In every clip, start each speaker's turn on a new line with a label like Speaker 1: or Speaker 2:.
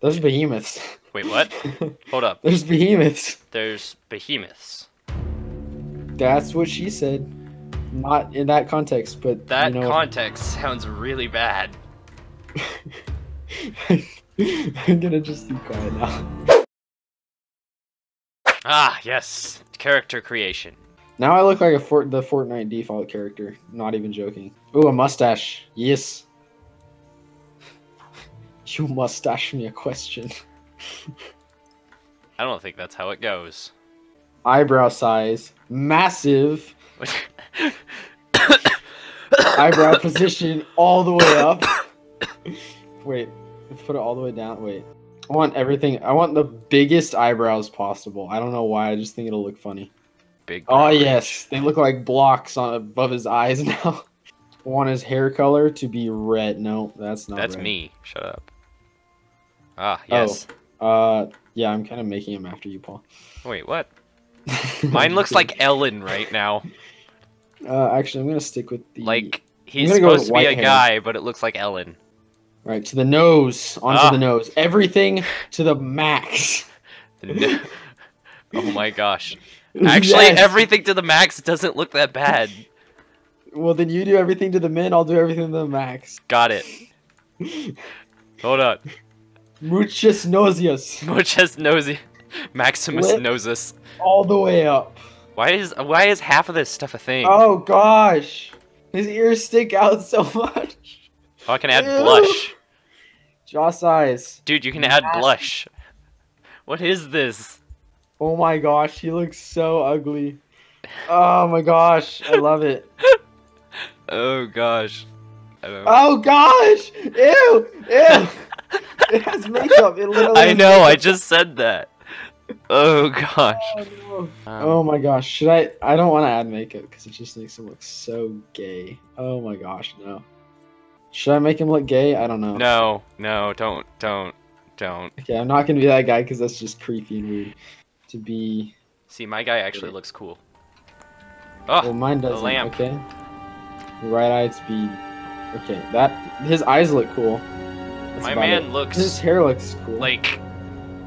Speaker 1: There's behemoths.
Speaker 2: Wait, what? Hold up.
Speaker 1: There's behemoths.
Speaker 2: There's behemoths.
Speaker 1: That's what she said. Not in that context, but
Speaker 2: That
Speaker 1: you know,
Speaker 2: context sounds really bad.
Speaker 1: I'm gonna just be quiet now.
Speaker 2: Ah, yes. Character creation.
Speaker 1: Now I look like a Fort the Fortnite default character. Not even joking. Ooh, a mustache. Yes. You must ask me a question.
Speaker 2: I don't think that's how it goes.
Speaker 1: Eyebrow size. Massive. Eyebrow position all the way up. Wait, put it all the way down. Wait. I want everything. I want the biggest eyebrows possible. I don't know why. I just think it'll look funny.
Speaker 2: Big.
Speaker 1: Oh
Speaker 2: brown
Speaker 1: yes, they look like blocks on above his eyes now. I want his hair color to be red. No, that's not.
Speaker 2: That's
Speaker 1: red.
Speaker 2: me. Shut up. Ah, yes.
Speaker 1: Uh, yeah, I'm kind of making him after you, Paul.
Speaker 2: Wait, what? Mine looks like Ellen right now.
Speaker 1: Uh, actually, I'm gonna stick with the
Speaker 2: Like he's
Speaker 1: gonna go with
Speaker 2: supposed to be a
Speaker 1: hair.
Speaker 2: guy, but it looks like Ellen.
Speaker 1: right to the nose, onto
Speaker 2: Ah.
Speaker 1: the nose, everything to the max.
Speaker 2: No- oh my gosh. Actually,
Speaker 1: Yes.
Speaker 2: everything to the max doesn't look that bad.
Speaker 1: Well, then you do everything to the min. I'll do everything to the max.
Speaker 2: Got it. Hold on.
Speaker 1: Muchas nauseous,
Speaker 2: Muchas nosy. Maximus
Speaker 1: Lip.
Speaker 2: Nosus.
Speaker 1: all the way up.
Speaker 2: Why is why is half of this stuff a thing?
Speaker 1: Oh gosh, his ears stick out so much.
Speaker 2: Oh, I can add
Speaker 1: Ew.
Speaker 2: blush.
Speaker 1: Jaw size.
Speaker 2: Dude, you can add blush. What is this?
Speaker 1: Oh my gosh, he looks so ugly. Oh my gosh, I love it.
Speaker 2: Oh gosh.
Speaker 1: Oh gosh! Ew! Ew! It has makeup. It literally.
Speaker 2: I
Speaker 1: has
Speaker 2: know, I just said that. Oh gosh.
Speaker 1: Oh, no.
Speaker 2: Um,
Speaker 1: oh my gosh! Should I? I don't want to add makeup because it just makes him look so gay. Oh my gosh, no. Should I make him look gay? I don't know.
Speaker 2: No, no, don't, don't, don't.
Speaker 1: Okay, I'm not gonna be that guy because that's just creepy and weird. To be.
Speaker 2: See, my guy actually looks cool.
Speaker 1: Well,
Speaker 2: Oh,
Speaker 1: mine doesn't.
Speaker 2: lamp.
Speaker 1: Okay. Right eye speed. Okay, that his eyes look cool. That's
Speaker 2: my man
Speaker 1: it. His
Speaker 2: looks
Speaker 1: hair looks cool.
Speaker 2: like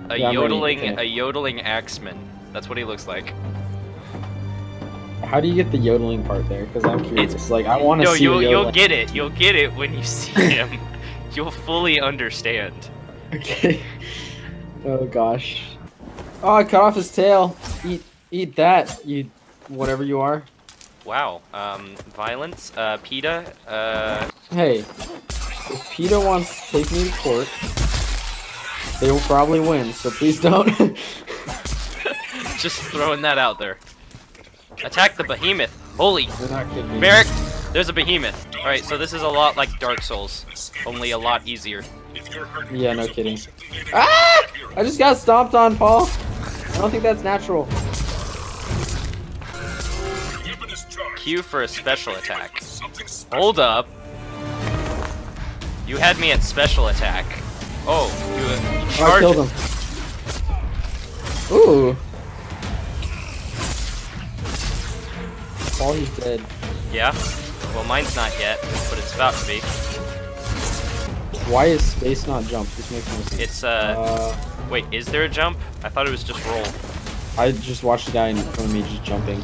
Speaker 2: a
Speaker 1: Yeah,
Speaker 2: yodeling, a yodeling axeman. That's what he looks like.
Speaker 1: How do you get the yodeling part there? Because I'm curious. It's, like, I want to
Speaker 2: No,
Speaker 1: see.
Speaker 2: you'll you'll get it. You'll get it when you see him. you'll fully understand.
Speaker 1: Okay. Oh gosh. Oh, I cut off his tail. Eat, eat that. You, whatever you are.
Speaker 2: Wow. Um, violence. Uh, PETA. Uh,
Speaker 1: Hey, if PETA wants to take me to court, they will probably win. So please don't.
Speaker 2: just throwing that out there. Attack the behemoth. Holy
Speaker 1: You're not kidding me.
Speaker 2: Merrick, there's a behemoth. Alright, so this is a lot like Dark Souls, only a lot easier.
Speaker 1: Yeah, no kidding. Ah! I just got stomped on, Paul. I don't think that's natural.
Speaker 2: Q for a special attack. Hold up. You had me at special attack. Oh, you, you
Speaker 1: Oh, I killed him. Ooh. Paul, he's dead.
Speaker 2: Yeah? Well, mine's not yet, but it's about to be.
Speaker 1: Why is space not jump? This makes no sense.
Speaker 2: It's, uh,
Speaker 1: Uh,
Speaker 2: wait, is there a jump? I thought it was just roll.
Speaker 1: I just watched the guy in front of me just jumping.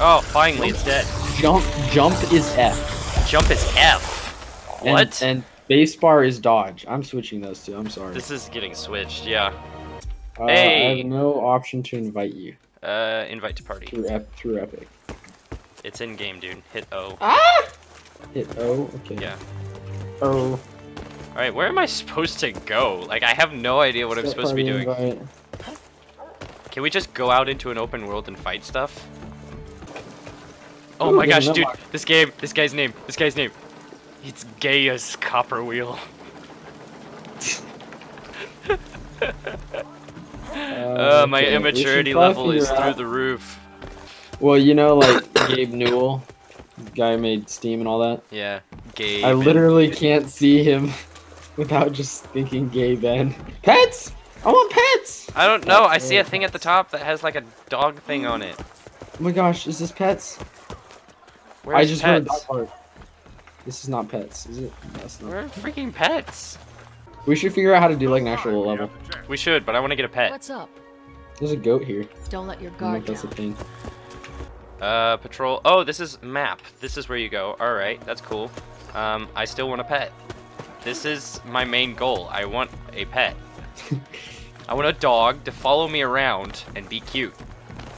Speaker 2: Oh, finally, it's dead.
Speaker 1: Jump, jump is F.
Speaker 2: Jump is F.
Speaker 1: And-
Speaker 2: What?
Speaker 1: And, base bar is dodge. I'm switching those two. I'm sorry.
Speaker 2: This is getting switched, yeah.
Speaker 1: Uh, I have no option to invite you
Speaker 2: Uh, invite to party.
Speaker 1: through ep- through Epic.
Speaker 2: It's in game, dude. Hit O.
Speaker 1: Ah! Hit O. Okay.
Speaker 2: Yeah.
Speaker 1: O.
Speaker 2: Alright, where am I supposed to go? Like, I have no idea what I'm supposed to be doing.
Speaker 1: invite.
Speaker 2: Can we just go out into an open world and fight stuff? Oh
Speaker 1: Ooh,
Speaker 2: my gosh, dude.
Speaker 1: unlock.
Speaker 2: This game, this guy's name, this guy's name. It's Gaius Copper Wheel. Uh, my
Speaker 1: okay,
Speaker 2: immaturity level is
Speaker 1: figure
Speaker 2: through the roof.
Speaker 1: Well, you know, like Gabe Newell, guy made Steam and all that.
Speaker 2: Yeah, Gabe.
Speaker 1: I literally can't see him without just thinking gay Ben. Pets! I want pets!
Speaker 2: I don't know. I see a thing at the top that has like a dog thing on it.
Speaker 1: Oh my gosh, is this pets?
Speaker 2: Where's
Speaker 1: I just heard a
Speaker 2: pets?
Speaker 1: dog bark. This is not pets, is it? That's not.
Speaker 2: Where are freaking pets?
Speaker 1: We should figure out how to do like an actual level.
Speaker 2: We should, but I want to get a pet.
Speaker 3: What's up?
Speaker 1: There's a goat here.
Speaker 3: Don't let your
Speaker 1: I don't
Speaker 3: guard
Speaker 1: if that's a thing.
Speaker 2: Uh, patrol. Oh, this is map. This is where you go. All right, that's cool. Um, I still want a pet. This is my main goal. I want a pet. I want a dog to follow me around and be cute.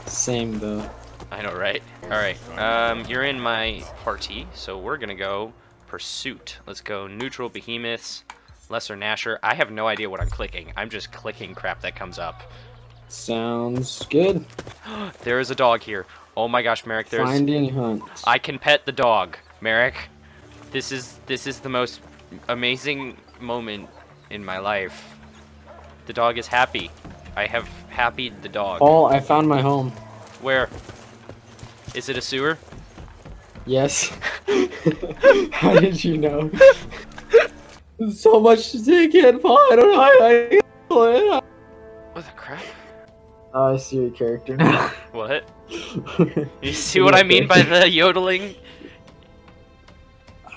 Speaker 1: Same though.
Speaker 2: I know, right? All right. Um, you're in my party, so we're gonna go pursuit. Let's go neutral behemoths, lesser Gnasher. I have no idea what I'm clicking. I'm just clicking crap that comes up.
Speaker 1: Sounds good.
Speaker 2: There is a dog here. Oh my gosh, Merrick, there's.
Speaker 1: Finding hunt.
Speaker 2: I can pet the dog, Merrick. This is this is the most amazing moment in my life. The dog is happy. I have happied the dog.
Speaker 1: Oh, I found my home.
Speaker 2: Where? Is it a sewer?
Speaker 1: Yes. how did you know? There's so much to take in, Paul. I don't know how I handle it.
Speaker 2: What the crap?
Speaker 1: Oh, I see your character now.
Speaker 2: What? You see what I mean by the yodeling?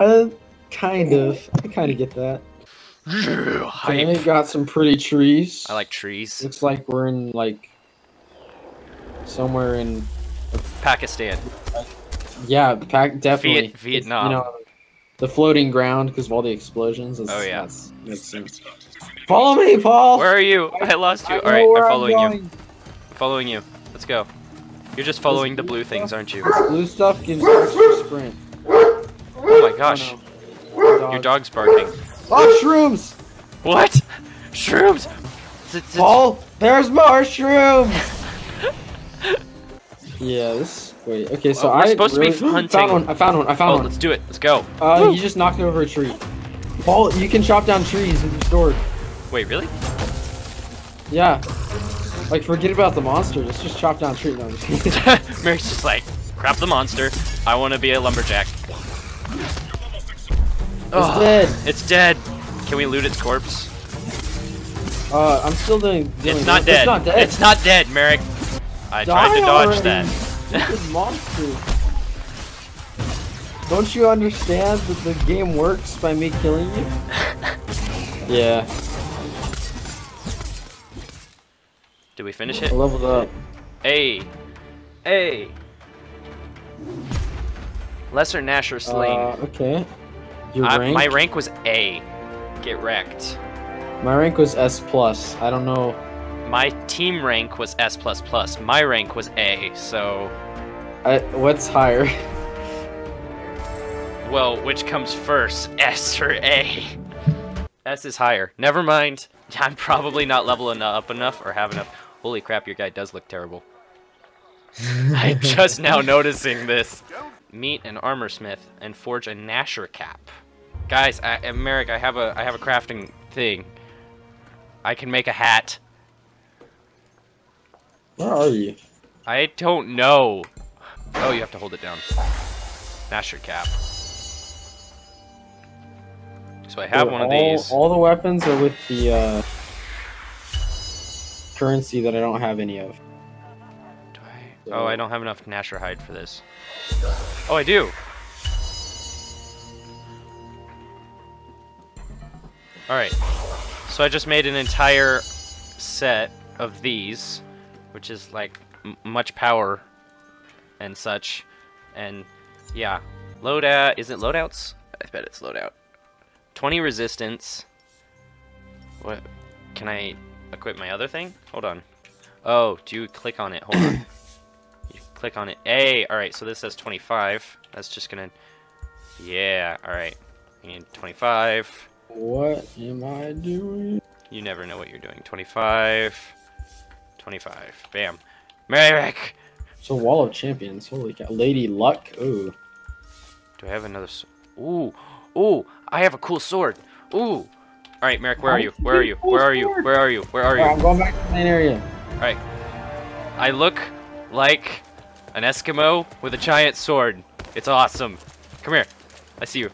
Speaker 1: I kind of. I kind of get that.
Speaker 2: Hype.
Speaker 1: Okay, got some pretty trees.
Speaker 2: I like trees.
Speaker 1: Looks like we're in like somewhere in
Speaker 2: Pakistan.
Speaker 1: yeah, pack definitely
Speaker 2: Viet- Vietnam.
Speaker 1: You know, the floating ground because of all the explosions. That's,
Speaker 2: Oh, yeah.
Speaker 1: that's, makes sense. Follow me, Paul.
Speaker 2: Where are you? I lost you.
Speaker 1: I
Speaker 2: All right,
Speaker 1: know where
Speaker 2: I'm following you. I'm following you. Let's go. You're just following the blue things, aren't you?
Speaker 1: Blue stuff gives extra sprint.
Speaker 2: Oh my gosh.
Speaker 1: Oh, no.
Speaker 2: Your dog's barking.
Speaker 1: Oh, shrooms!
Speaker 2: What? Shrooms! It's- it's-
Speaker 1: Paul, there's more shrooms. Yeah, this. Wait. Okay, so
Speaker 2: Well,
Speaker 1: I
Speaker 2: supposed to be hunting.
Speaker 1: found one. I found one. I
Speaker 2: Oh,
Speaker 1: found one.
Speaker 2: let's do it. Let's go.
Speaker 1: Uh, you just knocked over a tree. Paul, you can chop down trees with your sword.
Speaker 2: Wait, really?
Speaker 1: Yeah. Like, forget about the monster. Let's just chop down trees. No, just.
Speaker 2: Merrick's just like, crap the monster. I want to be a lumberjack.
Speaker 1: It's dead.
Speaker 2: It's dead. Can we loot its corpse?
Speaker 1: Uh, I'm still doing. doing
Speaker 2: It's not
Speaker 1: this.
Speaker 2: dead.
Speaker 1: It's not dead.
Speaker 2: It's not dead, Merrick. I tried
Speaker 1: Die
Speaker 2: to dodge
Speaker 1: already.
Speaker 2: that.
Speaker 1: Stupid monster. Don't you understand that the game works by me killing you? yeah,
Speaker 2: Did we finish
Speaker 1: I
Speaker 2: it?
Speaker 1: leveled up.
Speaker 2: A. A. Lesser Gnasher Sling.
Speaker 1: Uh, okay.
Speaker 2: I-
Speaker 1: rank?
Speaker 2: my rank was A. Get wrecked.
Speaker 1: My rank was S plus. I don't know.
Speaker 2: My team rank was S++. Plus My rank was A, so...
Speaker 1: I, what's higher?
Speaker 2: Well, which comes first, S or A? S is higher. Never mind. I'm probably not leveling up enough or have enough. Holy crap, your guy does look terrible. I'm just now noticing this. Meet an armor smith and forge a Gnasher cap. Guys, I, Merrick, I have a I have a crafting thing. I can make a hat.
Speaker 1: Where are you?
Speaker 2: I don't know. Oh, you have to hold it down. Gnasher cap. So I have
Speaker 1: So
Speaker 2: one of
Speaker 1: all,
Speaker 2: these.
Speaker 1: All the weapons are with the uh, currency that I don't have any of.
Speaker 2: Do I? Oh, I don't have enough Gnasher hide for this. Oh, I do. All right. So I just made an entire set of these, which is like m- much power and such. And yeah, loadout. Is it loadouts? I bet it's loadout. 20 resistance. What? Can I equip my other thing? Hold on. Oh, do you click on it? Hold on. You click on it. A. All right. So this says 25. That's just gonna. Yeah. All right. I need 25.
Speaker 1: What am I doing?
Speaker 2: You never know what you're doing. 25. 25. Bam. Merrick.
Speaker 1: So Wall of Champions. Holy cow. Lady Luck. Ooh.
Speaker 2: Do I have another? Ooh. Ooh. I have a cool sword. Ooh. All right, Merrick. Where are you? Where are you? Where are you? Where are you? Where are you?
Speaker 1: I'm going back to the main area.
Speaker 2: All right. I look like an Eskimo with a giant sword. It's awesome. Come here. I see you.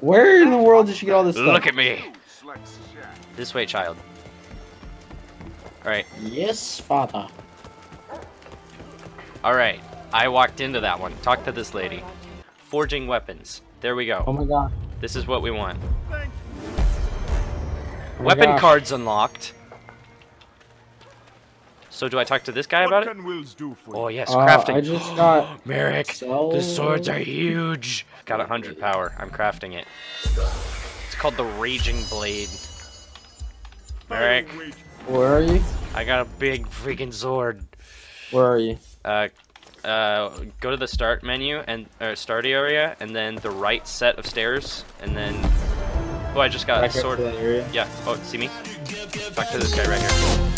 Speaker 1: Where in the world did she get all this stuff?
Speaker 2: Look at me. This way, child. Alright,
Speaker 1: Yes, father.
Speaker 2: alright. I walked into that one. Talk to this lady. Forging weapons. There we go.
Speaker 1: Oh my god.
Speaker 2: This is what we want.
Speaker 1: my
Speaker 2: Weapon
Speaker 1: gosh.
Speaker 2: cards unlocked. So do I talk to this guy about
Speaker 3: what
Speaker 2: it?
Speaker 3: Wills do for
Speaker 2: Oh yes,
Speaker 1: Uh,
Speaker 2: crafting.
Speaker 1: I just got
Speaker 2: Merrick,
Speaker 1: sell.
Speaker 2: the swords are huge. Got a hundred power. I'm crafting it. It's called the Raging Blade. Merrick,
Speaker 3: I'll wait.
Speaker 1: Where are you?
Speaker 2: I got a big freaking sword.
Speaker 1: Where are you?
Speaker 2: Uh, uh, go to the start menu and or start area, and then the right set of stairs, and then. Oh, I just got
Speaker 1: Back
Speaker 2: a sword.
Speaker 1: to that area.
Speaker 2: Yeah. Oh, see me? Back to this guy right here.